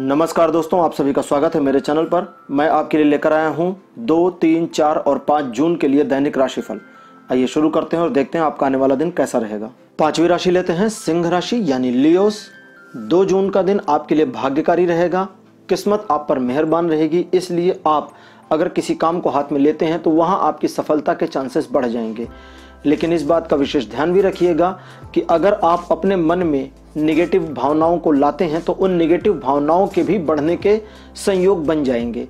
नमस्कार दोस्तों, आप सभी का स्वागत है मेरे चैनल पर। मैं आपके लिए लेकर आया हूँ दो, तीन, चार और पाँच जून के लिए दैनिक राशिफल। आइए शुरू करते हैं और देखते हैं आपका आने वाला दिन कैसा रहेगा। पांचवी राशि लेते हैं, सिंह राशि यानी लियोस। दो जून का दिन आपके लिए भाग्यकारी रहेगा। किस्मत आप पर मेहरबान रहेगी। इसलिए आप अगर किसी काम को हाथ में लेते हैं तो वहाँ आपकी सफलता के चांसेस बढ़ जाएँगे। लेकिन इस बात का विशेष ध्यान भी रखिएगा कि अगर आप अपने मन में निगेटिव भावनाओं को लाते हैं तो उन निगेटिव भावनाओं के भी बढ़ने के संयोग बन जाएँगे।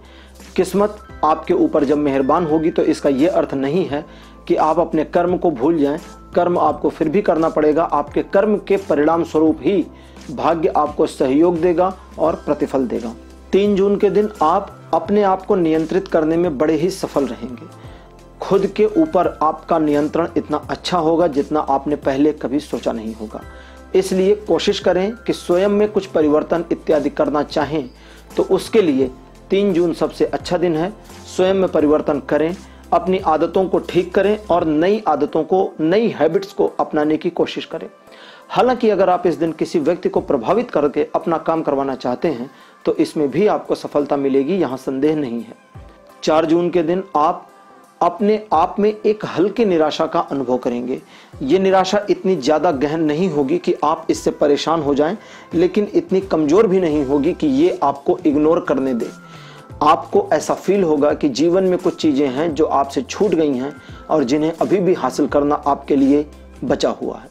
किस्मत आपके ऊपर जब मेहरबान होगी तो इसका यह अर्थ नहीं है कि आप अपने कर्म को भूल जाएँ। कर्म आपको फिर भी करना पड़ेगा। आपके कर्म के परिणाम स्वरूप ही भाग्य आपको सहयोग देगा और प्रतिफल देगा। तीन जून के दिन आप अपने आप को नियंत्रित करने में बड़े ही सफल रहेंगे। खुद के ऊपर आपका नियंत्रण इतना अच्छा होगा जितना आपने पहले कभी सोचा नहीं होगा। इसलिए कोशिश करें कि स्वयं में कुछ परिवर्तन इत्यादि करना चाहें तो उसके लिए तीन जून सबसे अच्छा दिन है। स्वयं में परिवर्तन करें, अपनी आदतों को ठीक करें और नई आदतों को, नई हैबिट्स को अपनाने की कोशिश करें। हालाँकि अगर आप इस दिन किसी व्यक्ति को प्रभावित करके अपना काम करवाना चाहते हैं तो इसमें भी आपको सफलता मिलेगी, यहाँ संदेह नहीं है। चार जून के दिन आप अपने आप में एक हल्की निराशा का अनुभव करेंगे। ये निराशा इतनी ज़्यादा गहन नहीं होगी कि आप इससे परेशान हो जाएँ, लेकिन इतनी कमज़ोर भी नहीं होगी कि ये आपको इग्नोर करने दे। आपको ऐसा फील होगा कि जीवन में कुछ चीज़ें हैं जो आपसे छूट गई हैं और जिन्हें अभी भी हासिल करना आपके लिए बचा हुआ है।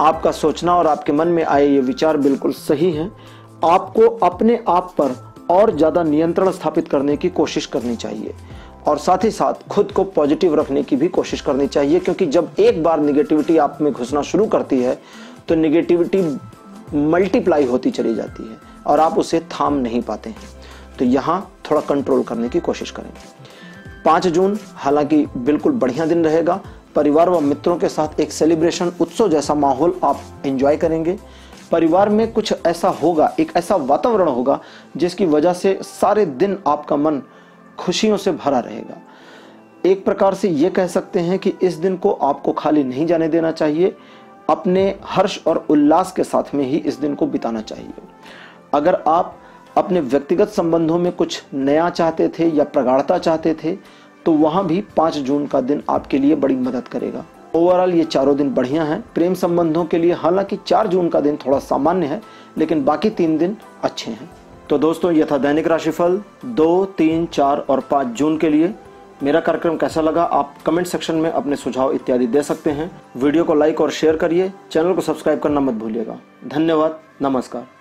आपका सोचना और आपके मन में आए ये विचार बिल्कुल सही हैं। आपको अपने आप पर और ज़्यादा नियंत्रण स्थापित करने की कोशिश करनी चाहिए। और साथ ही साथ खुद को पॉजिटिव रखने की भी कोशिश करनी चाहिए, क्योंकि जब एक बार निगेटिविटी आप में घुसना शुरू करती है तो निगेटिविटी मल्टीप्लाई होती चली जाती है और आप उसे थाम नहीं पाते हैं। तो यहाँ थोड़ा कंट्रोल करने की कोशिश करें पाँच जून, हालाँकि बिल्कुल बढ़िया दिन रहेगा। परिवार व मित्रों के साथ एक सेलिब्रेशन उत्सव जैसा माहौल आप एंजॉय करेंगे। परिवार में कुछ ऐसा होगा, एक ऐसा वातावरण होगा, जिसकी वजह से सारे दिन आपका मन खुशियों से भरा रहेगा। एक प्रकार से ये कह सकते हैं कि इस दिन को आपको खाली नहीं जाने देना चाहिए, अपने हर्ष और उल्लास के साथ में ही इस दिन को बिताना चाहिए। अगर आप अपने व्यक्तिगत संबंधों में कुछ नया चाहते थे या प्रगाढ़ता चाहते थे तो वहाँ भी पाँच जून का दिन आपके लिए बड़ी मदद करेगा। ओवरऑल ये चारों दिन बढ़िया हैं। प्रेम संबंधों के लिए हालाँकि चार जून का दिन थोड़ा सामान्य है, लेकिन बाकी तीन दिन अच्छे हैं। तो दोस्तों यह था दैनिक राशिफल। दो, तीन, चार और पाँच जून के लिए। मेरा कार्यक्रम कैसा लगा, आप कमेंट सेक्शन में अपने सुझाव इत्यादि दे सकते हैं। वीडियो को लाइक और शेयर करिए। चैनल को सब्सक्राइब करना मत भूलिएगा। धन्यवाद। नमस्कार।